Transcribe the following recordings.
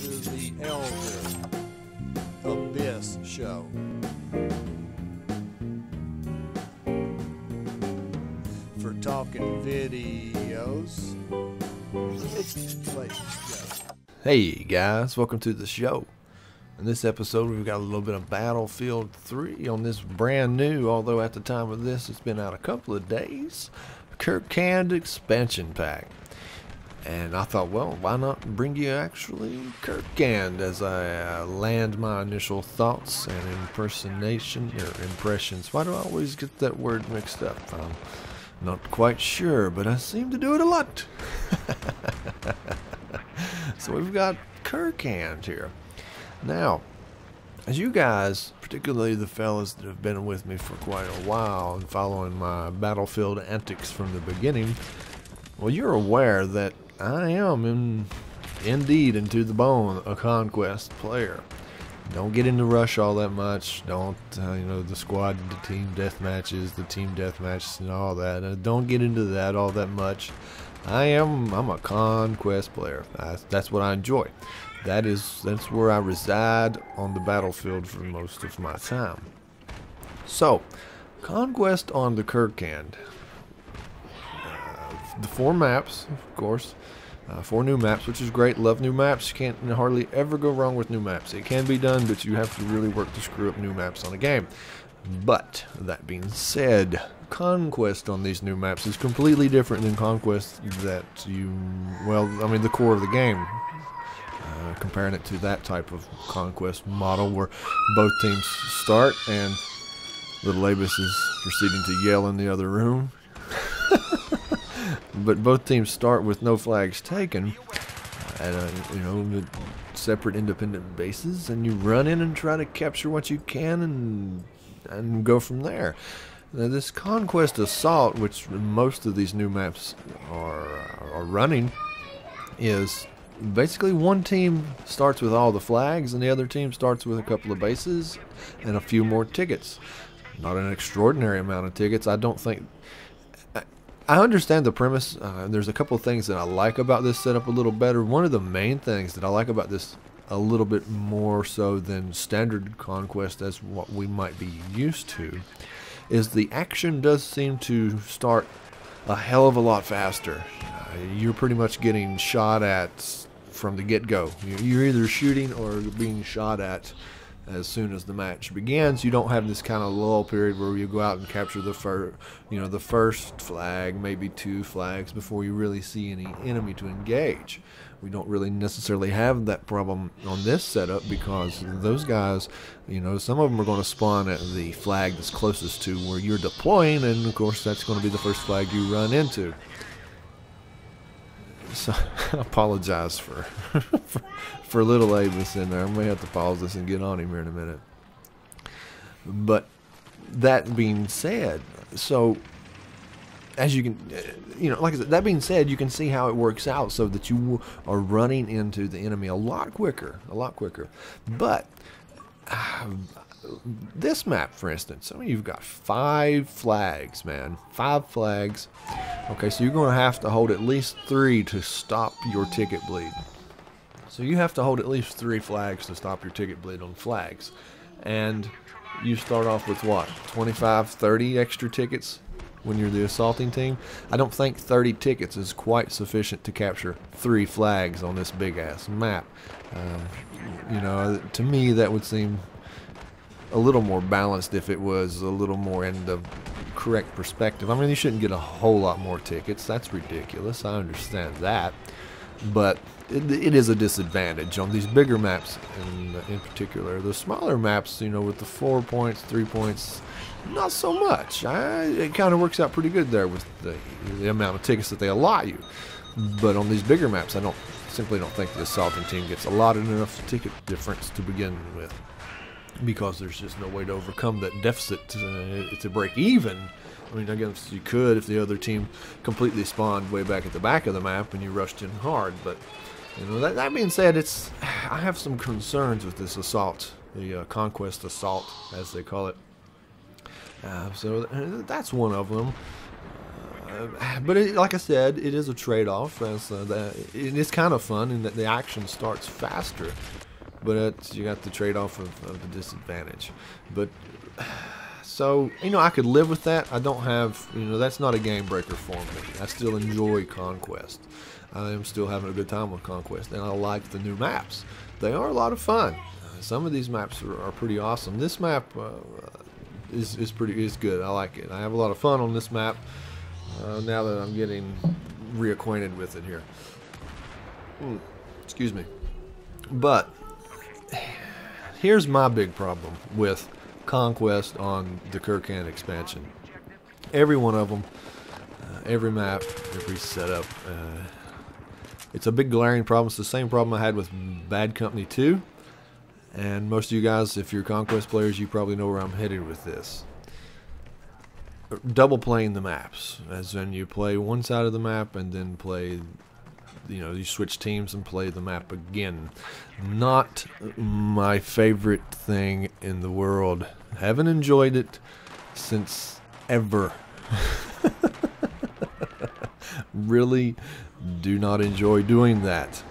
to the Elder Abyss Show. For talking videos. Hey guys, welcome to the show. In this episode, we've got a little bit of Battlefield 3 on this brand new, although at the time of this, it's been out a couple of days, Karkand expansion pack. And I thought, well, why not bring you actually Kirk Canned as I uh, land my initial thoughts and impersonation or impressions. Why do I always get that word mixed up? I'm not quite sure, but I seem to do it a lot. so we've got Karkand here. Now, as you guys, particularly the fellas that have been with me for quite a while and following my battlefield antics from the beginning, well, you're aware that I am, in, indeed, into the bone, a conquest player. Don't get into rush all that much. Don't, uh, you know, the squad, the team death matches, the team death matches, and all that. Uh, don't get into that all that much. I am, I'm a conquest player. That's, that's what I enjoy. That is, that's where I reside on the battlefield for most of my time. So, conquest on the Karkand. The four maps, of course. Uh, four new maps, which is great. Love new maps. You can't hardly ever go wrong with new maps. It can be done, but you have to really work to screw up new maps on a game. But, that being said, conquest on these new maps is completely different than conquest that you, well, I mean, the core of the game. Uh, comparing it to that type of conquest model where both teams start and little Abus is proceeding to yell in the other room. But both teams start with no flags taken at a, you know separate independent bases and you run in and try to capture what you can and and go from there. Now, this conquest assault, which most of these new maps are are running, is basically one team starts with all the flags and the other team starts with a couple of bases and a few more tickets. Not an extraordinary amount of tickets. I don't think. I understand the premise. Uh, there's a couple things that I like about this setup a little better. One of the main things that I like about this a little bit more so than standard conquest as what we might be used to is the action does seem to start a hell of a lot faster. Uh, you're pretty much getting shot at from the get-go. You're either shooting or being shot at as soon as the match begins. You don't have this kind of lull period where you go out and capture the first, you know, the first flag, maybe two flags before you really see any enemy to engage. We don't really necessarily have that problem on this setup because those guys, you know, some of them are going to spawn at the flag that's closest to where you're deploying, and of course that's going to be the first flag you run into. So I apologize for, for for little Avis in there. I may have to pause this and get on him here in a minute. But that being said, so as you can, you know, like I said, that being said, you can see how it works out so that you are running into the enemy a lot quicker, a lot quicker. But uh, this map, for instance, I mean, you've got five flags, man, five flags. Okay, so you're going to have to hold at least three to stop your ticket bleed. So you have to hold at least three flags to stop your ticket bleed on flags. And you start off with what, 25, 30 extra tickets when you're the assaulting team? I don't think 30 tickets is quite sufficient to capture three flags on this big ass map. Uh, you know, to me that would seem a little more balanced if it was a little more in the correct perspective. I mean, you shouldn't get a whole lot more tickets. That's ridiculous. I understand that. But it, it is a disadvantage on these bigger maps in, in particular. The smaller maps, you know, with the four points, three points, not so much. I, it kind of works out pretty good there with the, the amount of tickets that they allot you. But on these bigger maps, I don't simply don't think the assaulting team gets allotted enough ticket difference to begin with because there's just no way to overcome that deficit to, to break even. I mean, I guess you could if the other team completely spawned way back at the back of the map and you rushed in hard, but you know, that, that being said, it's I have some concerns with this assault, the uh, conquest assault, as they call it. Uh, so that's one of them. Uh, uh, but it, like I said, it is a trade-off. Uh, it is kind of fun in that the action starts faster, but it's, you got the trade-off of, of the disadvantage. But so you know, I could live with that. I don't have you know that's not a game breaker for me. I still enjoy Conquest. I am still having a good time with Conquest, and I like the new maps. They are a lot of fun. Some of these maps are, are pretty awesome. This map uh, is, is pretty is good. I like it. I have a lot of fun on this map uh, now that I'm getting reacquainted with it here. Mm, excuse me. But here's my big problem with Conquest on the Karkand expansion. Every one of them, uh, every map, every setup, uh, it's a big glaring problem. It's the same problem I had with Bad Company 2. And most of you guys, if you're Conquest players, you probably know where I'm headed with this. Double playing the maps, as in you play one side of the map and then play, you know, you switch teams and play the map again. Not my favorite thing in the world. Haven't enjoyed it since ever. really do not enjoy doing that.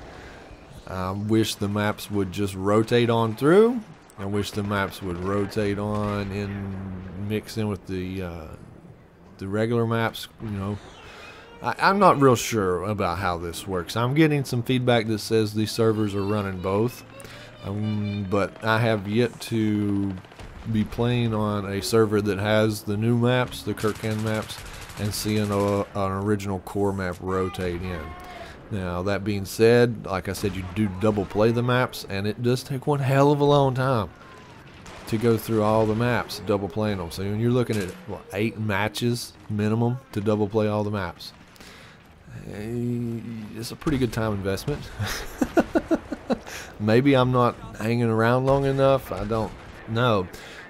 I wish the maps would just rotate on through. I wish the maps would rotate on and mix in with the uh, the regular maps. You know, I, I'm not real sure about how this works. I'm getting some feedback that says these servers are running both, um, but I have yet to be playing on a server that has the new maps, the Karkand maps, and seeing a, an original core map rotate in. Now, that being said, like I said, you do double play the maps, and it does take one hell of a long time to go through all the maps, double playing them. So when you're looking at what, eight matches minimum to double play all the maps, it's a pretty good time investment. Maybe I'm not hanging around long enough. I don't know.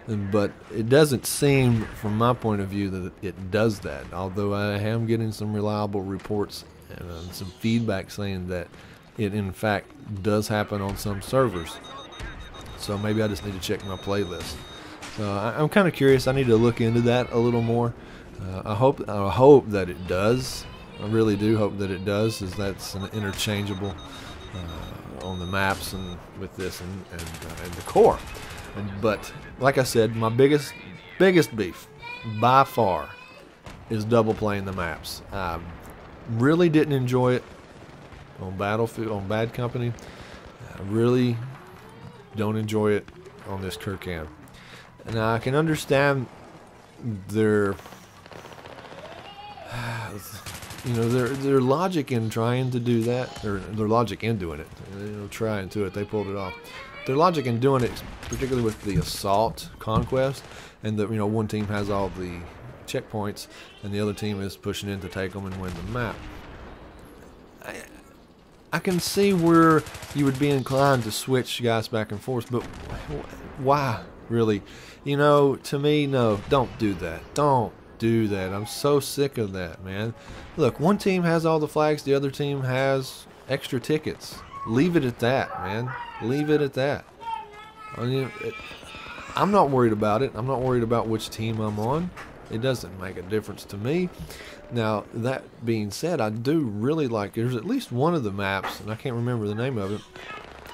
But it doesn't seem, from my point of view, that it does that. Although I am getting some reliable reports and uh, some feedback saying that it in fact does happen on some servers. So maybe I just need to check my playlist. So I, am kind of curious. I need to look into that a little more. Uh, I hope I hope that it does. I really do hope that it does, as that's an interchangeable uh, on the maps and with this and and, uh, and the core. And, but like I said, my biggest biggest beef by far is double playing the maps. I really didn't enjoy it on Battlefield on Bad Company. I really don't enjoy it on this Karkand. Now I can understand their you know their their logic in trying to do that or their logic in doing it you know trying to it they pulled it off their logic in doing it particularly with the assault conquest and that you know one team has all the checkpoints, and the other team is pushing in to take them and win the map. I, I can see where you would be inclined to switch guys back and forth, but why, really? You know, to me, no, don't do that. Don't do that. I'm so sick of that, man. Look, one team has all the flags, the other team has extra tickets. Leave it at that, man. Leave it at that. I mean, it, I'm not worried about it. I'm not worried about which team I'm on. It doesn't make a difference to me. Now, that being said, I do really like, there's at least one of the maps, and I can't remember the name of it,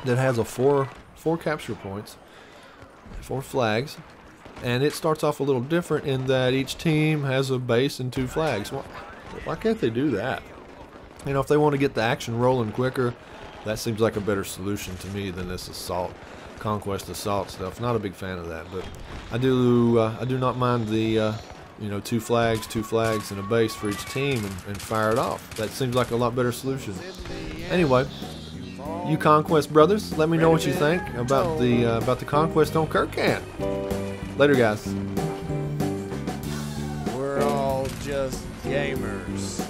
that has a four, four capture points, four flags, and it starts off a little different in that each team has a base and two flags. Why, why can't they do that? You know, if they want to get the action rolling quicker, that seems like a better solution to me than this assault, conquest assault stuff. Not a big fan of that, but I do uh, I do not mind the uh, you know, two flags, two flags, and a base for each team and, and fire it off. That seems like a lot better solution. Anyway, you Conquest brothers, let me know what you think about the uh, about the Conquest on Karkand. Later, guys. We're all just gamers.